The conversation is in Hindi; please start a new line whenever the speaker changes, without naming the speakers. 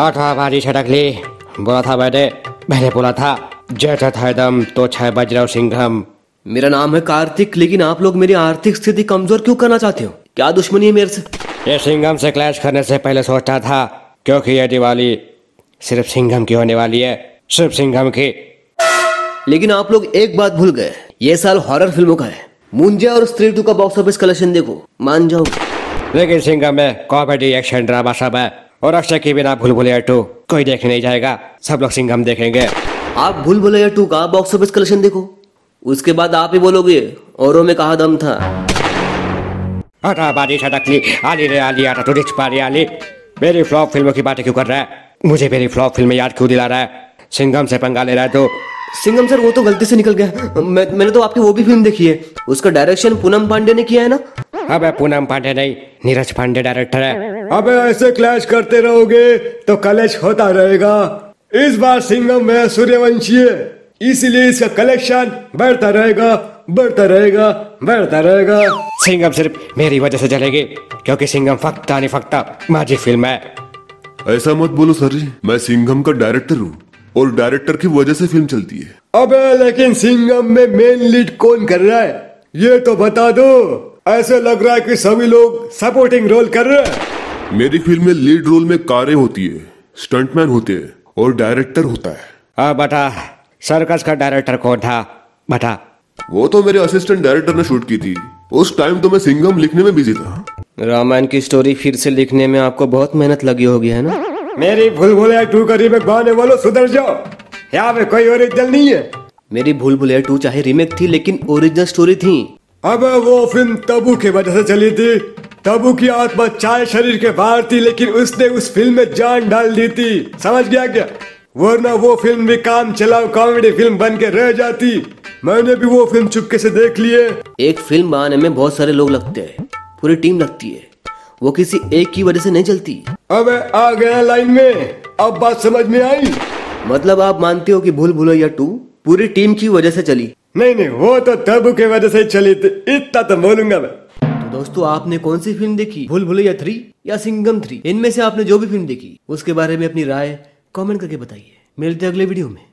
आठवा भारी छटकली बोला था मैंने मैंने बोला था जैसा था दम तो छह बज रहा सिंघम।
मेरा नाम है कार्तिक लेकिन आप लोग मेरी आर्थिक स्थिति कमज़ोर क्यों करना चाहते हो? क्या दुश्मनी है मेरे से?
ये सिंघम से क्लैश करने से पहले सोचता था क्योंकि ये दिवाली सिर्फ़ सिंघम की होने वाली है सिर्फ़ सिंघम की।
लेकिन आप लोग एक बात भूल गए ये साल हॉरर फ़िल्मों का है। मुंजा और स्त्री टू का बॉक्स ऑफ़िस कलेक्शन देखो मान जाओ
लेकिन सिंघम में कॉमेडी एक्शन ड्रामा सब है। और अक्षय की बिना भूल भुलैया टू कोई देखने नहीं जाएगा। सब लोग सिंघम देखेंगे।
आप भूल भुलैया टू का बॉक्स ऑफ़िस कलेक्शन देखो। उसके बाद आप ही बोलोगे औरों में कहा दम था?
हटा बारी छटकली आली रे आली आटा तो रिच पारी आली। मेरी फ्लॉप फ़िल्मों की बातें क्यों कर रहा है? मुझे मेरी फ्लॉप फ़िल्म याद क्यों दिला रहा है? सिंघम से पंगा ले रहा है तो।
सिंगम सर वो तो गलती से निकल गया। मैं, मैंने तो आपकी वो भी फ़िल्म देखी है। उसका डायरेक्शन पूनम पांडे ने किया है ना?
अबे पूनम पांडे नहीं नीरज पांडे डायरेक्टर है।
अबे ऐसे क्लैश करते रहोगे तो कलेश होता रहेगा। इस बार सिंगम में सूर्यवंशी है इसीलिए इसका कलेक्शन बढ़ता रहेगा बढ़ता रहेगा बढ़ता रहेगा।
सिंगम सिर्फ़ मेरी वजह से चलेगी क्योंकि सिंगम फक्ता नहीं फक्ता माझी फ़िल्म है।
ऐसा मत बोलो सर जी मैं सिंघम का डायरेक्टर हूँ और डायरेक्टर की वजह से फ़िल्म चलती है।
अबे लेकिन सिंगम में मेन लीड कौन कर रहा है? ये तो बता दो। ऐसे लग रहा है कि सभी लोग सपोर्टिंग रोल कर रहे हैं।
मेरी फ़िल्म में लीड रोल में कारें होती है स्टंटमैन होते हैं और डायरेक्टर होता है।
अब बता सर्कस का डायरेक्टर कौन था? बता।
वो तो मेरे असिस्टेंट डायरेक्टर ने शूट की थी। उस टाइम तो मैं सिंगम लिखने में बिज़ी था।
रामायण की स्टोरी फिर से लिखने में आपको बहुत मेहनत लगी होगी है ना?
मेरी भूल भुलैया टू का रीमेक बनाने वालों सुधर जाओ। यहाँ पे कोई ओरिजिनल नहीं है।
मेरी भूल भुलैया टू चाहे रीमेक थी लेकिन ओरिजिनल स्टोरी थी।
अब वो फ़िल्म तबू की वजह से चली थी। तबू की आत्मा चाहे शरीर के बाहर थी लेकिन उसने उस फ़िल्म में जान डाल दी थी। समझ गया क्या? वरना वो फ़िल्म भी काम चलाओ कॉमेडी फ़िल्म बन के रह जाती। मैंने भी वो फ़िल्म चुपके से देख लिए।
एक फ़िल्म बनाने में बहुत सारे लोग लगते हैं। पूरी टीम लगती है। वो किसी एक की वजह से नहीं चलती।
अब आ गया लाइन में। अब बात समझ में आई?
मतलब आप मानते हो कि भूल भुलैया टू पूरी टीम की वजह से चली?
नहीं नहीं, वो तो तब के वजह से चली थी। इतना तो बोलूँगा मैं।
तो दोस्तों, आपने कौन सी फ़िल्म देखी? भूल भुलैया थ्री या सिंगम थ्री इनमें से आपने जो भी फ़िल्म देखी, उसके बारे में अपनी राय कमेंट करके बताइए। मिलते अगले वीडियो में।